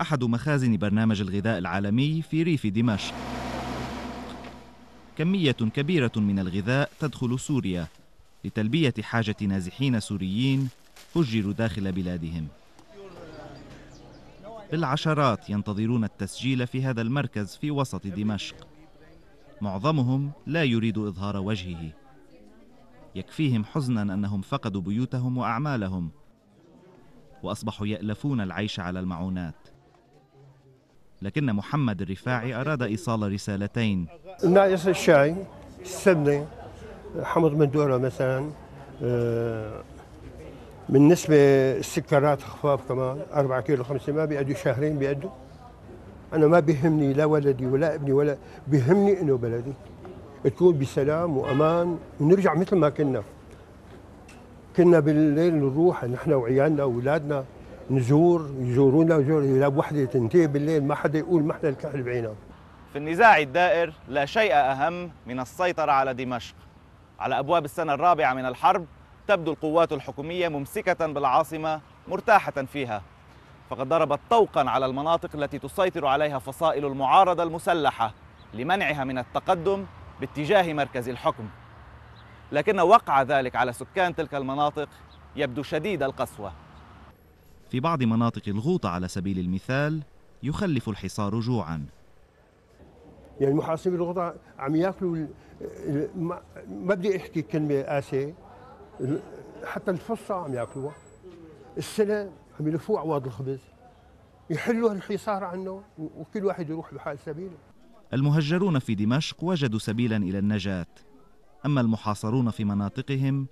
أحد مخازن برنامج الغذاء العالمي في ريف دمشق. كمية كبيرة من الغذاء تدخل سوريا لتلبية حاجة نازحين سوريين هجروا داخل بلادهم. بالعشرات ينتظرون التسجيل في هذا المركز في وسط دمشق. معظمهم لا يريد إظهار وجهه. يكفيهم حزنا أنهم فقدوا بيوتهم وأعمالهم وأصبحوا يألفون العيش على المعونات. لكن محمد الرفاعي أراد إيصال رسالتين. ناقص الشاي السمنة حمض مندورة مثلا آه، بالنسبة السكرات خفاف كمان 4 كيلو 5 ما بيأدوا شهرين بيأدوا. أنا ما بيهمني لا ولدي ولا ابني ولا بيهمني إنه بلدي. تكون بسلام وأمان ونرجع مثل ما كنا. كنا بالليل نروح نحن وعيالنا وأولادنا. نزور يزورونا يزور يلعب وحدة تنتهي بالليل ما حدا يقول ما إحنا الكحل بعينا في النزاع الدائر لا شيء أهم من السيطرة على دمشق. على أبواب السنة الرابعة من الحرب تبدو القوات الحكومية ممسكة بالعاصمة مرتاحة فيها. فقد ضربت طوقا على المناطق التي تسيطر عليها فصائل المعارضة المسلحة لمنعها من التقدم باتجاه مركز الحكم. لكن وقع ذلك على سكان تلك المناطق يبدو شديد القسوة. في بعض مناطق الغوطة على سبيل المثال يخلف الحصار جوعا. يعني محاصرين الغطاء عم ياكلوا ما بدي أحكي كلمة قاسية ال- حتى الفصة عم ياكلوها. السنة عم يلفوا عواد الخبز يحلوا الحصار عنه وكل واحد يروح بحال سبيله المهجرون في دمشق وجدوا سبيلا إلى النجاة. أما المحاصرون في مناطقهم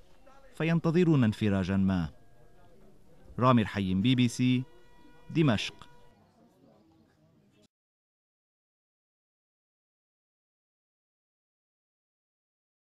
فينتظرون انفراجا ما. رامي الحيم بي بي سي دمشق.